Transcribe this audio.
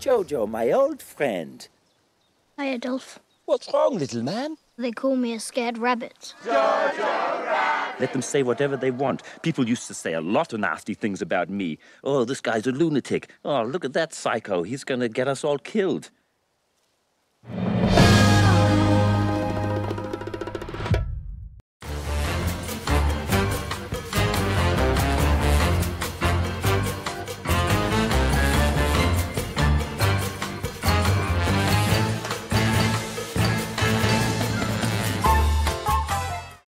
Jojo, my old friend. Hi, Adolf. What's wrong, little man? They call me a scared rabbit. Let them say whatever they want. People used to say a lot of nasty things about me. Oh, this guy's a lunatic. Oh, look at that psycho. He's gonna get us all killed.